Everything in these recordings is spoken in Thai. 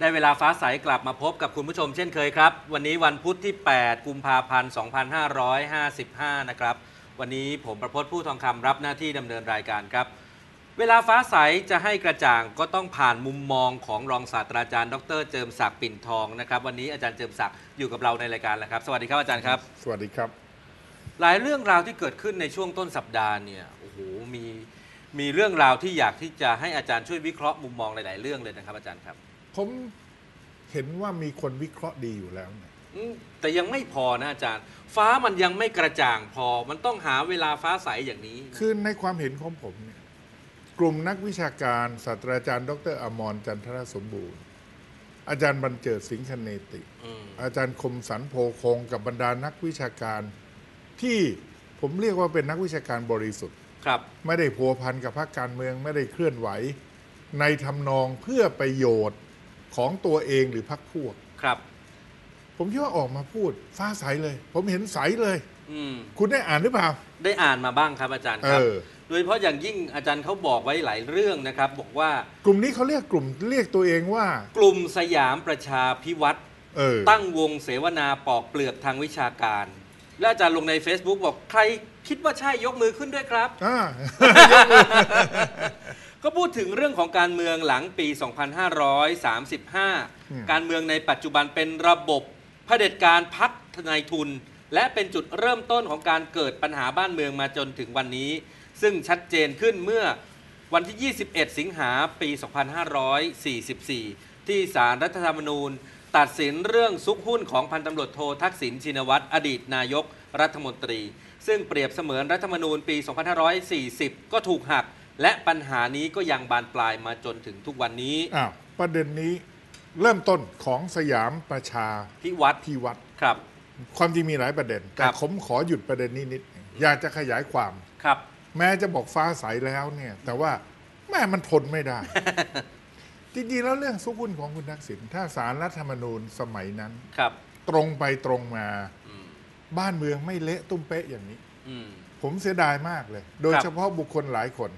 ได้เวลาฟ้าใสกลับมาพบกับคุณผู้ชมเช่นเคยครับ วันนี้วันพุธที่ 8 กุมภาพันธ์ 2555 นะครับ วันนี้ผมประพจน์ผู้ทองคำรับหน้าที่ดำเนินรายการครับ เวลาฟ้าใสจะให้กระจ่างก็ต้องผ่านมุมมองของรองศาสตราจารย์ ดรเจิมศักดิ์ปิ่นทองนะครับ วันนี้อาจารย์เจิมศักดิ์อยู่กับเราในรายการแล้วครับ สวัสดีครับอาจารย์ครับ สวัสดีครับ หลายเรื่องราวที่เกิดขึ้นในช่วงต้นสัปดาห์เนี่ย โอ้โห มีมีเรื่องราวที่อยากที่จะให้อาจารย์ช่วยวิเคราะห์มุมมองหลาย ๆ เรื่องเลยนะครับอาจารย์ครับ ผมเห็นว่ามีคนวิเคราะห์ดีอยู่แล้วเนี่ยอืมแต่ยังไม่พอนะอาจารย์ ฟ้ามันยังไม่กระจ่างพอ มันต้องหาเวลาฟ้าใสอย่างนี้ คือในความเห็นของผมเนี่ยกลุ่มนักวิชาการศาสตราจารย์ ดรอมรจันทรสมบูรณ์ อาจารย์บรรเจิดสิงคเนติ อืม อาจารย์คมสันโพคงกับบรรดานักวิชาการ ที่ผมเรียกว่าเป็นนักวิชาการบริสุทธิ์ ครับ ไม่ได้พัวพันกับพรรคการเมืองไม่ได้เคลื่อนไหว ในทำนองเพื่อประโยชน์ ของตัวเองหรือพรรคพวก ครับ ผมคิดว่าออกมาพูดฟ้าใสเลย ผมเห็นใสเลย อืม คุณได้อ่านหรือเปล่า ได้อ่านมาบ้างครับอาจารย์ครับ เออ โดยเฉพาะอย่างยิ่งอาจารย์เขาบอกไว้หลายเรื่องนะครับ บอกว่ากลุ่มนี้เขาเรียกกลุ่มเรียกตัวเองว่า กลุ่มสยามประชาพิวัตร เออ ตั้งวงเสวนาปอกเปลือกทางวิชาการ และอาจารย์ลงใน Facebook บอกใครคิดว่าใช่ยกมือขึ้นด้วยครับ อ่าก็ พูดถึงเรื่องของการเมืองหลังปี 2535 การเมืองในปัจจุบันเป็นระบบเผด็จการพักนายทุน และเป็นจุดเริ่มต้นของการเกิดปัญหาบ้านเมืองมาจนถึงวันนี้ ซึ่งชัดเจนขึ้นเมื่อวันที่ 21 สิงหาปี 2544 ที่สารรัฐธรรมนูญ ตัดสินเรื่องซุกหุ้นของพันตำรวจโททักษิณชินวัตรอดีตนายกรัฐมนตรี ซึ่งเปรียบเสมือนรัฐธรรมนูญปี 2540 ก็ถูกหัก และปัญหานี้ก็ยังบานปลายมาจนถึงทุกวันนี้อ้าวประเด็นนี้เริ่มต้นของสยามประชาพิวัตรพิวัตรครับ ความจริงมีหลายประเด็น แต่ครับผมขอหยุดประเด็นนี้นิดหนึ่งอยากจะขยายความ ครับ แม้จะบอกฟ้าใสแล้วเนี่ย แต่ว่าแม่มันทนไม่ได้ จริงๆแล้วเรื่องซุกหุ้นของคุณทักษิณถ้าสารรัฐธรรมนูญสมัยนั้น ครับ ตรงไปตรงมา อืมบ้านเมืองไม่เละตุ้มเป๊ะอย่างนี้ อืม ผมเสียดายมากเลย โดยครับ เฉพาะบุคคลหลายคน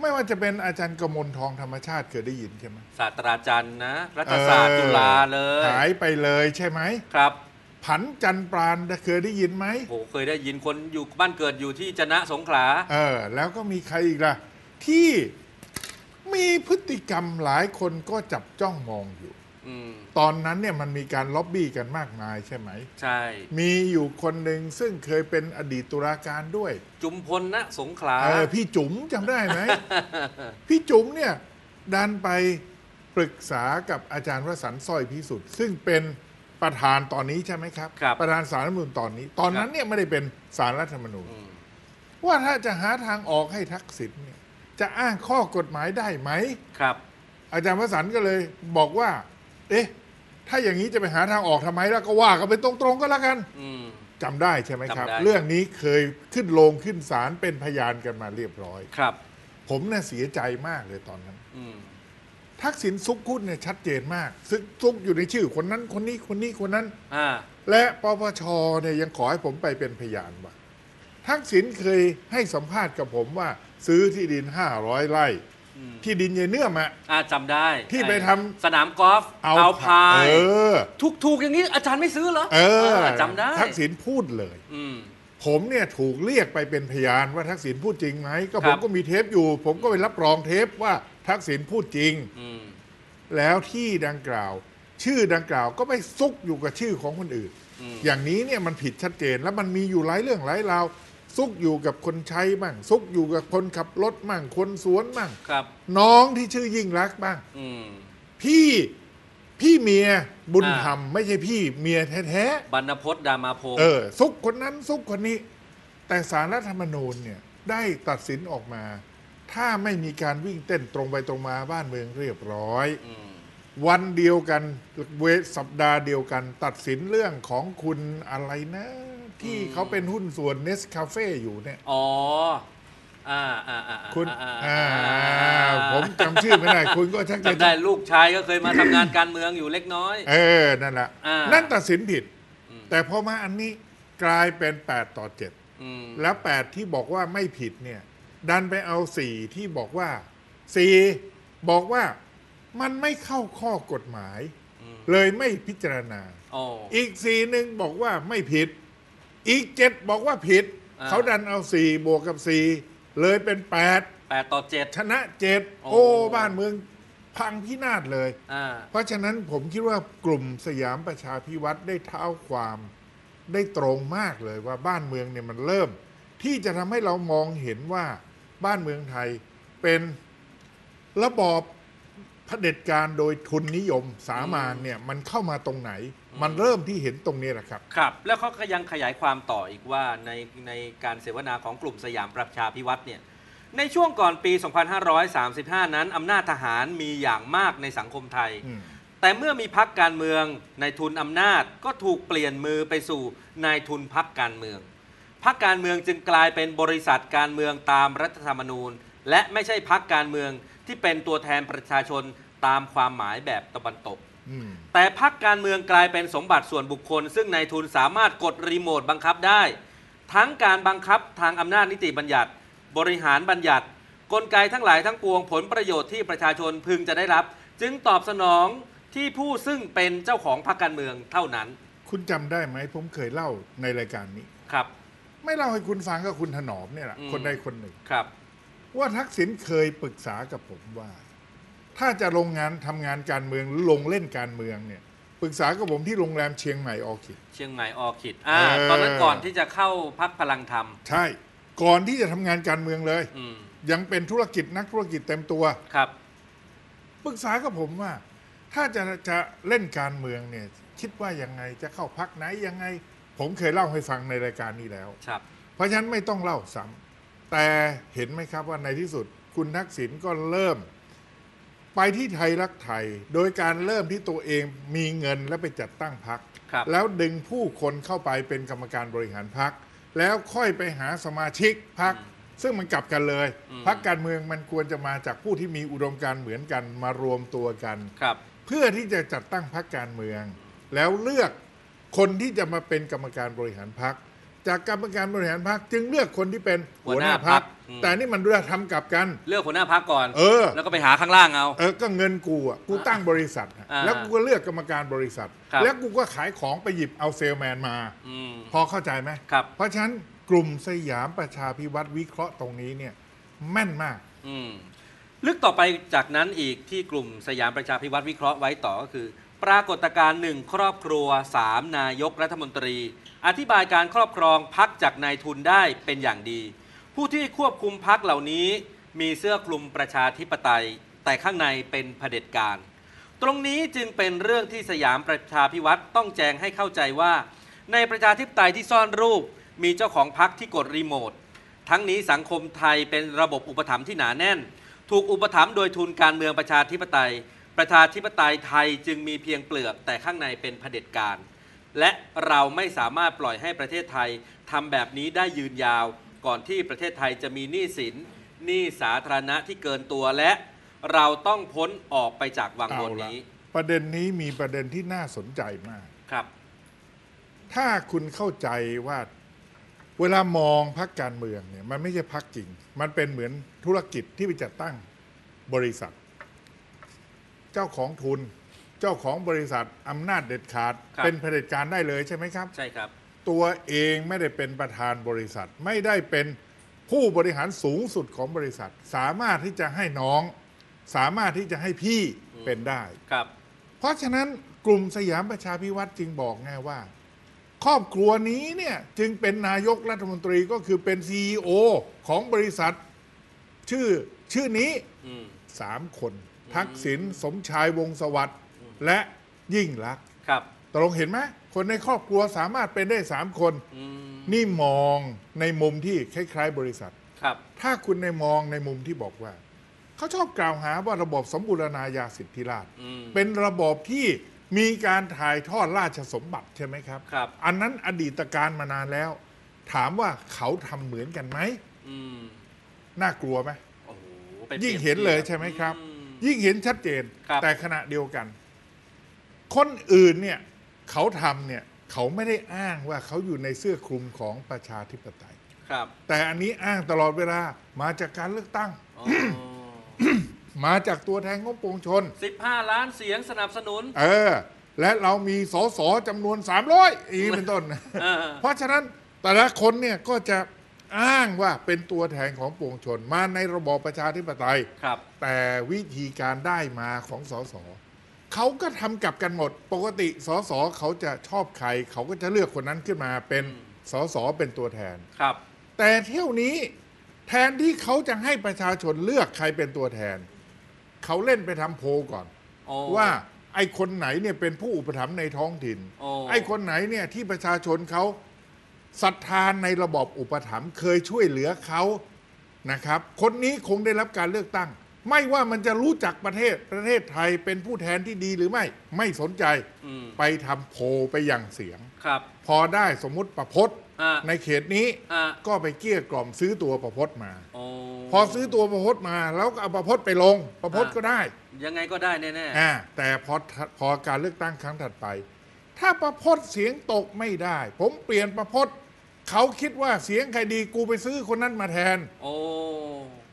ไม่ว่าจะเป็นอาจารย์กมลทองธรรมชาติเคยได้ยินใช่ไหมศาสตราจารย์นะ รัฐศาสตร์จุฬาเลยหายไปเลยใช่ไหมครับ ผันจันปราณเคยได้ยินไหมโหเคยได้ยินคนอยู่บ้านเกิดอยู่ที่จะนะสงขลาเออ แล้วก็มีใครอีกล่ะ ที่มีพฤติกรรมหลายคนก็จับจ้องมองอยู่ อืมตอนนั้นเนี่ยมันมีการล็อบบี้กันมากมายใช่ไหม ใช่ มีอยู่คนหนึ่งซึ่งเคยเป็นอดีตตุลาการด้วยจุมพลนะสงขลา เออพี่จุ๋มจำได้ไหม พี่จุ๋มเนี่ยดันไปปรึกษากับอาจารย์วสันต์สร้อยพิสุทธิ์ ซึ่งเป็นประธานตอนนี้ใช่ไหมครับ ครับประธานสารรัฐธรรมนูญตอนนี้ ตอนนั้นเนี่ยไม่ได้เป็นสารรัฐธรรมนูญ อืม ว่าถ้าจะหาทางออกให้ทักษิณเนี่ยจะอ้างข้อกฎหมายได้ไหม ครับ อาจารย์วสันต์ก็เลยบอกว่า เอ๊ะ ถ้าอย่างนี้จะไปหาทางออกทำไมแล้วก็ว่ากันไปตรงๆก็แล้วกันอืม จำได้ใช่ไหมครับ จำได้ เรื่องนี้เคยขึ้นโลงขึ้นศาลเป็นพยานกันมาเรียบร้อย ครับ ผมน่ะเสียใจมากเลยตอนนั้น อืม ทักษิณซุกหุ้นเนี่ยชัดเจนมากซึ่งซุกอยู่ในชื่อคนนั้นคนนี้คนนี้คนนั้น อ่า และปปชเนี่ยยังขอให้ผมไปเป็นพยานว่าทักษิณเคยให้สัมภาษณ์กับผมว่า ซื้อที่ดิน 500 ไร่อืม ที่ดินเยเนื่อมอะอ่าจำได้ที่ไปทำสนามกอล์ฟพายเออถูกถูกๆอย่างนี้อาจารย์ไม่ซื้อเหรอเออจำได้ทักษิณพูดเลยอืมผมเนี่ยถูกเรียกไปเป็นพยานว่าทักษิณพูดจริงไหมก็คผรัมบก็มีเทปอยู่ ผมก็ไปรับรองเทปว่าทักษิณพูดจริงอืมแล้วที่ดังกล่าว ชื่อดังกล่าวก็ไปซุกอยู่กับชื่อของคนอื่นอืมอย่างนี้เนี่ยมันผิดชัดเจนแล้วมันมีอยู่หลายเรื่องหลายราว ซุกอยู่กับคนใช้บ้างซุกอยู่กับคนขับรถบ้างคนสวนบ้างครับ น้องที่ชื่อยิ่งรักษณ์บ้าง อืม พี่พี่เมียบุญอ่าธรรมไม่ใช่พี่เมียแท้บรรณพจน์ดามาพงศ์ๆเออ ซุกคนนั้นซุกคนนี้ แต่สารรัฐธรรมนูญเนี่ยได้ตัดสินออกมา ถ้าไม่มีการวิ่งเต้นตรงไปตรงมาบ้านเมืองเรียบร้อย มวันเดียวกันเวสัปดาห์เดียวกัน ตัดสินเรื่องของคุณอะไรนะ ที่เขาเป็นหุ้นส่วนเนสคาเฟ่อยู่เนี่ย อ๋ออ่าอ่าอ่าคุณอ่าอ่าอ่าผมจำชื่อไม่ได้ คุณก็ชักจะจำได้ลูกชายก็เคยมาทำงานการเมืองอยู่เล็กน้อย เออ นั่นแหละอ่านั่นั่นตัดสินผิดอืมแต่พอมาอันนี้กลายเป็น 8 ต่อ7อืมแล้ว 8 ที่บอกว่าไม่ผิดเนี่ย ดันไปเอา 4 ที่บอกว่า 4 บอกว่ามันไม่เข้าข้อกฎหมายอืมเลยไม่พิจารณาโอ้อีกสี่หนึ่งบอกว่าไม่ผิด อีกเจ็ดบอกว่าผิด อ่า เขาดันเอาสี่บวกกับสี่เลยเป็นแปดแปดต่อเจ็ด ชนะเจ็ดโอ้ โอ้บ้านเมืองพังพินาศเลย อ่า เพราะฉะนั้นผมคิดว่ากลุ่มสยามประชาพิวัตรได้เท้าความได้ตรงมากเลยว่าบ้านเมืองเนี่ยมันเริ่ม ที่จะทำให้เรามองเห็นว่าบ้านเมืองไทยเป็นระบอบเผด็จการโดยทุนนิยมสามานเนี่ยมันเข้ามาตรงไหน มันเริ่มที่เห็นตรงนี้แหละครับ ครับ แล้วเขาก็ยังขยายความต่ออีกว่าในในการเสวนาของกลุ่มสยามประชาพิวัตรเนี่ยในช่วงก่อนปี 2535 นั้นอำนาจทหารมีอย่างมากในสังคมไทย อืม แต่เมื่อมีพักการเมืองในทุนอำนาจก็ถูกเปลี่ยนมือไปสู่นายทุนพักการเมืองพักการเมืองจึงกลายเป็นบริษัทการเมืองตามรัฐธรรมนูญ และไม่ใช่พักการเมืองที่เป็นตัวแทนประชาชนตามความหมายแบบตะวันตก อืม แต่พักการเมืองกลายเป็นสมบัติส่วนบุคคล ซึ่งนายทุนสามารถกดรีโมทบังคับได้ ทั้งการบังคับทางอำนาจนิติบัญญัติ บริหารบัญญัติ กลไกทั้งหลายทั้งปวงผลประโยชน์ที่ประชาชนพึงจะได้รับ จึงตอบสนองที่ผู้ซึ่งเป็นเจ้าของพรรคการเมืองเท่านั้น คุณจำได้ไหมผมเคยเล่าในรายการนี้ ครับ ไม่เล่าให้คุณฟังก็คุณถนอมเนี่ยแหละอืม คนใดคนหนึ่ง ครับ ว่าทักษิณเคยปรึกษากับผมว่า ถ้าจะลงงานทำงานการเมืองหรือลงเล่นการเมืองเนี่ยปรึกษากับผมที่โรงแรมเชียงใหม่ออคิด เชียงใหม่ออคิดอ่าเออ ตอนนั้นก่อนที่จะเข้าพักพลังธรรม ใช่ ก่อนที่จะทำงานการเมืองเลย อืมยังเป็นธุรกิจนักธุรกิจเต็มตัว ครับ ปรึกษากับผมว่า ถ้าจะจะเล่นการเมืองเนี่ย คิดว่ายังไงจะเข้าพักไหนยังไง ผมเคยเล่าให้ฟังในรายการนี้แล้ว ครับ เพราะฉะนั้นไม่ต้องเล่าซ้ำแต่เห็นไหมครับว่าในที่สุดคุณทักษิณก็เริ่ม ไปที่ไทยรักไทย โดยการเริ่มที่ตัวเองมีเงินและไปจัดตั้งพักครับแล้วดึงผู้คนเข้าไปเป็นกรรมการบริหารพัก แล้วค่อยไปหาสมาชิกพัก ซึ่งมันกลับกันเลยอืมพักการเมืองมันควรจะมาจากผู้ที่มีอุดมการณ์เหมือนกันมารวมตัวกันครับเพื่อที่จะจัดตั้งพรรคการเมือง แล้วเลือกคนที่จะมาเป็นกรรมการบริหารพรรค จากกรรมการบริหารพรรคจึงเลือกคนที่เป็นหัวหน้าพรรคหัวหน้าพรรคอืม แต่นี่มันเลือกทำกลับกัน เลือกหัวหน้าพักก่อน เออ แล้วก็ไปหาข้างล่างเอา เออก็เงินกูอะกูตั้งบริษัทอะอ่าแล้วกูก็เลือกกรรมการบริษัท ครับ แล้วกูก็ขายของไปหยิบเอาเซลแมนมา อืม พอเข้าใจไหมครับ เพราะฉะนั้นกลุ่มสยามประชาพิวัตรวิเคราะห์ตรงนี้เนี่ยแม่นมาก อืมลึกต่อไปจากนั้นอีกที่กลุ่มสยามประชาพิวัตรวิเคราะห์ไว้ต่อก็คือ ปรากฏการณ์หนึ่งครอบครัว 3 นายกรัฐมนตรี อธิบายการครอบครองพักจากนายทุนได้เป็นอย่างดี ผู้ที่ควบคุมพักเหล่านี้มีเสื้อคลุมประชาธิปไตย แต่ข้างในเป็นเผด็จการ ตรงนี้จึงเป็นเรื่องที่สยามประชาพิวัตรต้องแจงให้เข้าใจว่า ในประชาธิปไตยที่ซ่อนรูป มีเจ้าของพักที่กดรีโมททั้งนี้สังคมไทยเป็นระบบอุปถัมภ์ที่หนาแน่น ถูกอุปถัมภ์โดยทุนการเมืองประชาธิปไตย ประชาธิปไตยไทยจึงมีเพียงเปลือกแต่ข้างในเป็นเผด็จการ และเราไม่สามารถปล่อยให้ประเทศไทยทำแบบนี้ได้ยืนยาว ก่อนที่ประเทศไทยจะมีหนี้สินหนี้สาธารณะที่เกินตัวและ เราต้องพ้นออกไปจากวังวนเอาละนี้ ประเด็นนี้มีประเด็นที่น่าสนใจมาก ครับ ถ้าคุณเข้าใจว่าเวลามองพักการเมืองเนี่ยมันไม่ใช่พักจริง มันเป็นเหมือนธุรกิจที่ไปจัดตั้งบริษัท เจ้าของทุน เจ้าของบริษัทอำนาจเด็ดขาด ครับ เป็นเผด็จการได้เลยใช่ไหมครับ ใช่ครับ ตัวเองไม่ได้เป็นประธานบริษัท ไม่ได้เป็นผู้บริหารสูงสุดของบริษัท สามารถที่จะให้น้อง สามารถที่จะให้พี่อืมเป็นได้ ครับ เพราะฉะนั้นกลุ่มสยามประชาพิวัตรจึงบอกไงว่า ครอบครัวนี้เนี่ยจึงเป็นนายกรัฐมนตรีก็คือเป็นซีอของบริษัท ชื่อชื่อนี้อืม สามคน ทักษิณสมชายวงศ์สวัสดิ์ และยิ่งลักษณ์ครับ ตกลงเห็นไหมคนในครอบครัวสามารถเป็นได้สามคน อืมนี่มองในมุมที่คล้ายๆ บริษัท ครับ ถ้าคุณในมองในมุมที่บอกว่า เขาชอบกล่าวหาว่าระบบสมบูรณาญาสิทธิราชย์อืม เป็นระบบที่มีการถ่ายทอดราชสมบัติใช่ไหมครับ ครับ อันนั้นอดีตการมานานแล้ว ถามว่าเขาทำเหมือนกันไหมอืมน่ากลัวไหมโอ้โหไปยิ่งปรีบเห็นเลยทีบใช่ไหมครับ อืม ยิ่งเห็นชัดเจน ครับ แต่ขณะเดียวกัน คนอื่นเนี่ยเขาทำเนี่ยเขาไม่ได้อ้างว่าเขาอยู่ในเสื้อคลุมของประชาธิปไตย ครับแต่อันนี้อ้างตลอดเวลามาจากการเลือกตั้งอ๋อมาจากตัวแทนของปวงชน15ล้านเสียงสนับสนุน เออ และเรามีสสจำนวน 300อีกเป็นต้น เออ เพราะฉะนั้นแต่ละคนเนี่ยก็จะอ้างว่าเป็นตัวแทนของปวงชน มาในระบอบประชาธิปไตย ครับ แต่วิธีการได้มาของสส เขาก็ทำกลับกันหมด ปกติสสเขาจะชอบใคร เขาก็จะเลือกคนนั้นขึ้นมาเป็นอืมสสเป็นตัวแทน ครับ แต่เที่ยวนี้แทนที่เขาจะให้ประชาชนเลือกใครเป็นตัวแทน เขาเล่นไปทำโพลก่อน โอ้ ว่าไอ้คนไหนเนี่ยเป็นผู้อุปถัมภ์ในท้องถิ่น โอ้ ไอ้คนไหนเนี่ยที่ประชาชนเขาศรัทธานในระบอบอุปถัมภ์เคยช่วยเหลือเขานะครับ คนนี้คงได้รับการเลือกตั้ง ไม่ว่ามันจะรู้จักประเทศประเทศไทยเป็นผู้แทนที่ดีหรือไม่ไม่สนใจอืมไปทำโพลไปอย่างเสียง ครับ พอได้สมมุติประพศอ่า ในเขตนี้อ่าก็ไปเกลี้ยกล่อมซื้อตัวประพศมา โอ้พอซื้อตัวประพศมาแล้วก็เอาประพศไปลงประพศก็ได้ยังไงก็ได้แน่อ่าแต่พอพอการเลือกตั้งครั้งถัดไป ถ้าประพศเสียงตกไม่ได้ ผมเปลี่ยนประพศเขาคิดว่าเสียงใครดีกูไปซื้อคนนั้นมาแทน ๆโอ้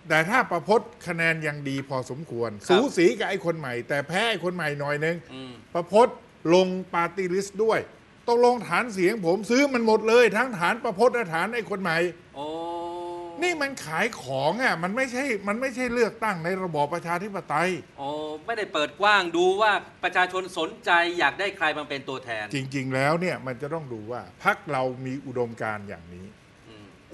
แต่ถ้าประพศคะแนนยังดีพอสมควรครับสูสีกับไอ้คนใหม่ แต่แพ้ไอ้คนใหม่หน่อยนึงอืมประพศลงปาร์ตี้ลิสต์ด้วยต้องลงฐานเสียงผมซื้อมันหมดเลย ทั้งฐานประพศและฐานไอ้คนใหม่โอ้นี่มันขายของอะมันไม่ใช่มันไม่ใช่เลือกตั้งในระบอบประชาธิปไตยโอ้ไม่ได้เปิดกว้างดูว่าประชาชนสนใจอยากได้ใครมาเป็นตัวแทน จริง ๆ แล้วเนี่ยมันจะต้องดูว่าพักเรามีอุดมการณ์อย่างนี้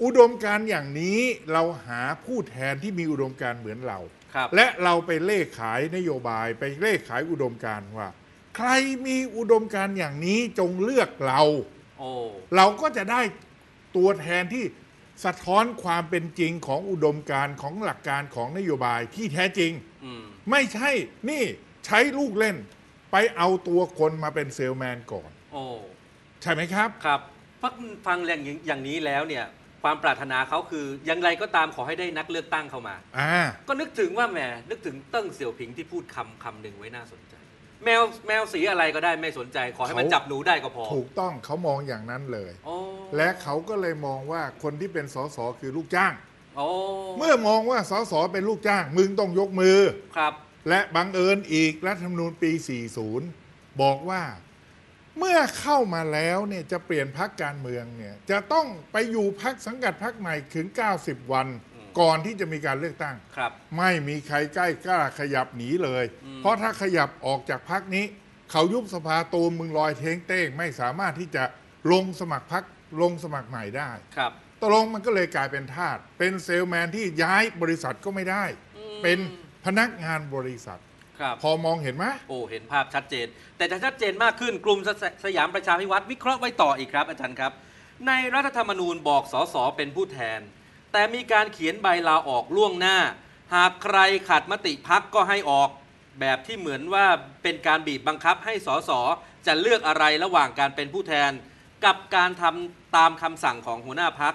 อืมอุดมการณ์อย่างนี้เราหาผู้แทนที่มีอุดมการณ์เหมือนเรา ครับ และเราไปเล่ขายนโยบายไปเล่ขายอุดมการณ์ว่า ใครมีอุดมการณ์อย่างนี้จงเลือกเรา โอ้ เราก็จะได้ตัวแทนที่สะท้อนความเป็นจริงของอุดมการณ์ของหลักการของนโยบายที่แท้จริง อืม ไม่ใช่นี่ใช้ลูกเล่น ไปเอาตัวคนมาเป็นเซลแมนก่อน โอ้ ใช่ไหมครับ ครับฟังฟังแรงอย่างนี้แล้วเนี่ย ความปรารถนาเขาคืออย่างไรก็ตามขอให้ได้นักเลือกตั้งเข้ามา อ่า ก็นึกถึงว่าแหมนึกถึงเติ้งเสี่ยวผิงที่พูดคำคำหนึ่งไว้น่าสนใจ แมวแมวสีอะไรก็ได้ไม่สนใจ ขอให้มันเขา จับหนูได้ก็พอถูกต้องเขามองอย่างนั้นเลย โอ้และเขาก็เลยมองว่าคนที่เป็นสสคือลูกจ้าง โอ้เมื่อมองว่าสสเป็นลูกจ้าง มึงต้องยกมือ ครับ และบังเอิญอีกรัฐธรรมนูญปี 40 บอกว่า เมื่อเข้ามาแล้วเนี่ยจะเปลี่ยนพักการเมืองเนี่ยจะต้องไปอยู่พักสังกัดพักใหม่ถึง 90 วัน ก่อนที่จะมีการเลือกตั้ง ครับ ไม่มีใครใกล้กล้าขยับหนีเลยอืมเพราะถ้าขยับออกจากพักนี้ เขายุบสภาตูมมึงลอยเท้งเต้งไม่สามารถที่จะลงสมัครพักลงสมัครใหม่ได้ครับตกลงมันก็เลยกลายเป็นทาสเป็นเซลแมนที่ย้ายบริษัทก็ไม่ได้อืมเป็นพนักงานบริษัท ครับ พอมองเห็นไหมโอ้เห็นภาพชัดเจน แต่จะชัดเจนมากขึ้นกลุ่มสสยามประชาพิวัตรวิเคราะห์ไว้ต่ออีกครับ อาจารย์ครับ ในรัฐธรรมนูญบอกสสเป็นผู้แทน แต่มีการเขียนใบลาออกล่วงหน้า หากใครขัดมติพักก็ให้ออกแบบที่เหมือนว่าเป็นการบีบบังคับให้สสจะเลือกอะไรระหว่างการเป็นผู้แทน กับการทำตามคำสั่งของหัวหน้าพัก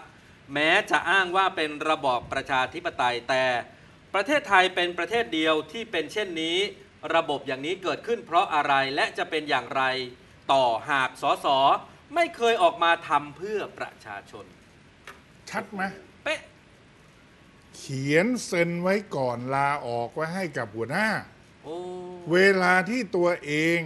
แม้จะอ้างว่าเป็นระบอบประชาธิปไตยแต่ ประเทศไทยเป็นประเทศเดียวที่เป็นเช่นนี้ ระบบอย่างนี้เกิดขึ้นเพราะอะไรและจะเป็นอย่างไร ต่อหากสสไม่เคยออกมาทำเพื่อประชาชน ชัดไหมเป๊ะเขียนเซ็นไว้ก่อนลาออกไว้ให้กับหัวหน้า โอ้เวลาที่ตัวเอง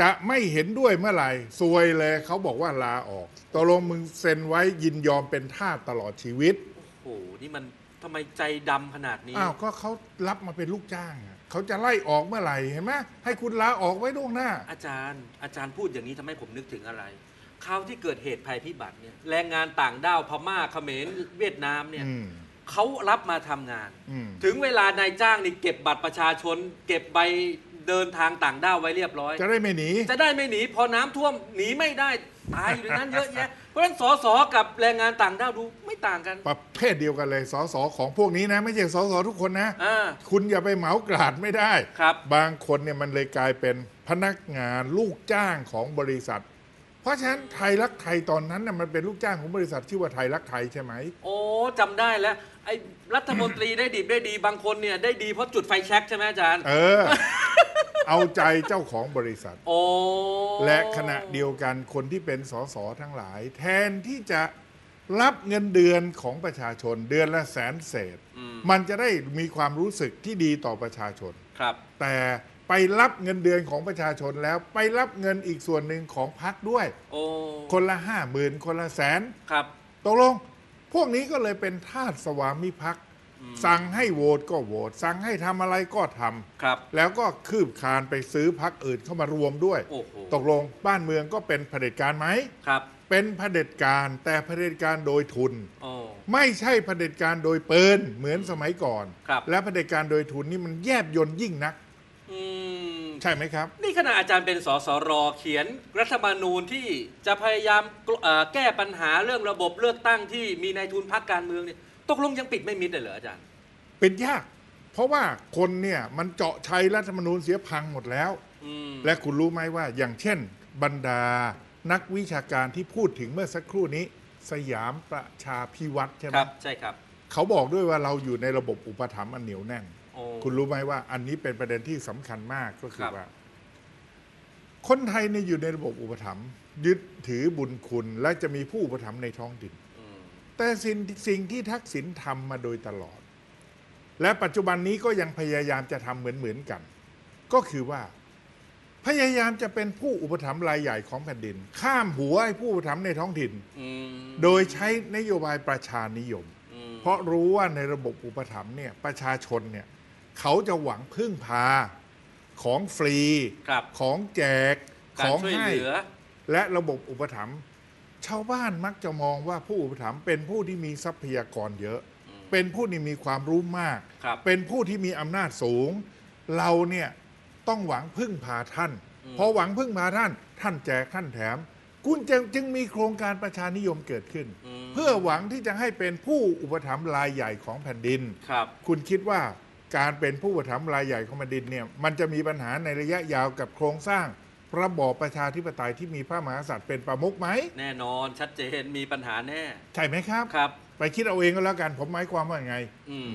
จะไม่เห็นด้วยเมื่อไหร่ซวยเลยเขาบอกว่าลาออกตกลงมึงเซ็นไว้ยินยอมเป็นทาสตลอดชีวิต โหนี่มัน ทำไมใจดำขนาดนี้ อ้าวก็เขารับมาเป็นลูกจ้างอะเขาจะไล่ออกเมื่อไหร่เห็นไหมให้คุณลาออกไว้ล่วงหน้า อาจารย์ อาจารย์พูดอย่างนี้ทำให้ผมนึกถึงอะไรคราวที่เกิดเหตุภัยพิบัติเนี่ยแรงงานต่างด้าวพม่าเขมรเวียดนามเนี่ยอืม เขารับมาทำงาน อืม ถึงเวลานายจ้างนี่เก็บบัตรประชาชน เก็บใบเดินทางต่างด้าวไว้เรียบร้อย จะได้ไม่หนี จะได้ไม่หนี พอน้ำท่วมหนีไม่ได้ตายอยู่ในนั้นเยอะแยะ เพราะฉะนั้นสสกับแรงงานต่างด้าวดูไม่ต่างกัน ประเภทเดียวกันเลยสสของพวกนี้นะ ไม่ใช่สสทุกคนนะ อ่า คุณอย่าไปเหมากราดไม่ได้ครับบางคนเนี่ยมันเลยกลายเป็นพนักงานลูกจ้างของบริษัท เพราะฉะนั้นไทยรักไทยตอนนั้นน่ะมันเป็นลูกจ้างของบริษัทชื่อว่าไทยรักไทยใช่ไหม โอ้จำได้แล้วไอ้รัฐมนตรีได้ดีได้ดีบางคนเนี่ยได้ดีเพราะจุดไฟแช็กใช่ไหมอาจารย์ เออ เอาใจเจ้าของบริษัท โอ้และขณะเดียวกันคนที่เป็นสสทั้งหลาย แทนที่จะรับเงินเดือนของประชาชนเดือนละแสนเศษอืมมันจะได้มีความรู้สึกที่ดีต่อประชาชน ครับ แต่ไปรับเงินเดือนของประชาชนแล้วไปรับเงินอีกส่วนหนึ่งของพักด้วย โอ้คนละห้าหมื่นคนละแสน ครับ ตกลง พวกนี้ก็เลยเป็นทาสสวามิภักดิ์ สั่งให้โหวตก็โหวตสั่งให้ทำอะไรก็ทำครับ แล้วก็คืบคลานไปซื้อพักอื่นเข้ามารวมด้วย โอ้โห ตกลงบ้านเมืองก็เป็นเผด็จการไหม ครับเป็นเผด็จการแต่เผด็จการโดยทุน โอ้ ไม่ใช่เผด็จการโดยปืนเหมือนสมัยก่อน ครับ และเผด็จการโดยทุนนี่มันแยบยนยิ่งนัก อืม ใช่ไหมครับ นี่ขณะอาจารย์เป็นสสรเขียนรัฐธรรมนูญที่จะพยายามกลเอ่อแก้ปัญหาเรื่องระบบเลือกตั้งที่มีนายทุนพักการเมืองเนี่ยตกลงยังปิดไม่มิดเลยเหรออาจารย์ เป็นยาก เพราะว่าคนเนี่ยมันเจาะชัยรัฐธรรมนูญเสียพังหมดแล้ว อืม และคุณรู้ไหมว่าอย่างเช่น บรรดานักวิชาการที่พูดถึงเมื่อสักครู่นี้ สยามประชาพิวัตรใช่ไหมครับ ใช่ครับ เขาบอกด้วยว่าเราอยู่ในระบบอุปถัมภ์อันเหนียวแน่น โอ้ คุณรู้ไหมว่าอันนี้เป็นประเด็นที่สำคัญมากก็คืครัอบว่า คนไทยเนี่ยอยู่ในระบบอุปถัมภ์ยึดถือบุญคุณ และจะมีผู้อุปถัมภ์ในท้องถิ่น อืมแต่สิ่งสิ่งที่ทักษิณทำมาโดยตลอด และปัจจุบันนี้ก็ยังพยายามจะทำเหมือนเหมือนๆกัน ก็คือว่า พยายามจะเป็นผู้อุปถัมภ์รายใหญ่ของแผ่นดิน ข้ามหัวไอ้ผู้อุปถัมภ์ในท้องถิ่น อืมโดยใช้นโยบายประชานิยม อืมเพราะรู้ว่าในระบบอุปถัมภ์เนี่ยประชาชนเนี่ย เขาจะหวังพึ่งพาของฟรี ครับ ของแจก กาขรองช่วยให้ เหลือ และระบบอุปถัมภ์ชาวบ้านมักจะมองว่าผู้อุปถัมภ์เป็นผู้ที่มีทรัพยากรเยอะ เป็นผู้ที่มีความรู้มาก ครับ เป็นผู้ที่มีอำนาจสูง เราเนี่ยต้องหวังพึ่งพาท่านอืมพอหวังพึ่งพาท่าน ท่านแจกท่านแถม คุณจึงจึงมีโครงการประชานิยมเกิดขึ้นมเพื่อหวังที่จะให้เป็นผู้อุปถัมภ์รายใหญ่ของแผ่นดิน ครับ คุณคิดว่า การเป็นผู้อุปถัมภ์รายใหญ่ของแผ่นดินเนี่ยมันจะมีปัญหาในระยะยาวกับโครงสร้างระบอบประชาธิปไตยที่มีพระมหากษัตริย์เป็นประมุขไหมแน่นอนชัดเจนมีปัญหาแน่ ใช่ไหมครับ ครับ ไปคิดเอาเองก็แล้วกันผมหมายความว่าไง อืม